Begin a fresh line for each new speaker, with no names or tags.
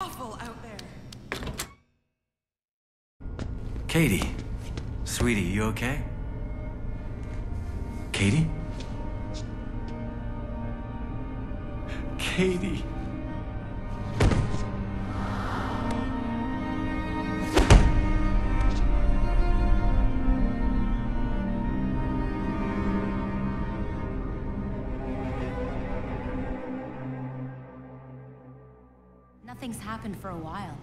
awful out there.
Katie. Sweetie, you okay? Katie? Katie.
Nothing's happened for a while.